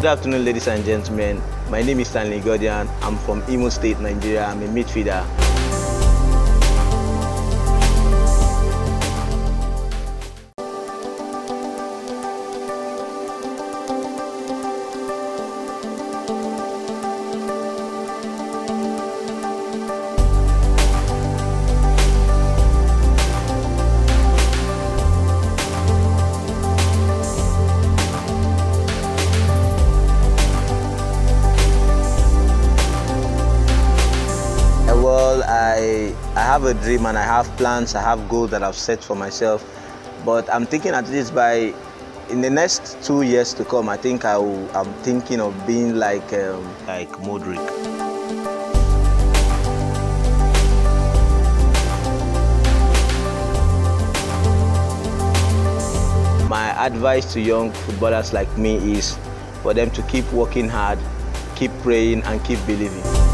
Good afternoon, ladies and gentlemen. My name is Stanley Godian. I'm from Imo State, Nigeria. I'm a midfielder. I have a dream and I have plans. I have goals that I've set for myself. But I'm thinking at least by in the next two years to come, I think I will, I'm thinking of being like um, like Modric. My advice to young footballers like me is for them to keep working hard, keep praying, and keep believing.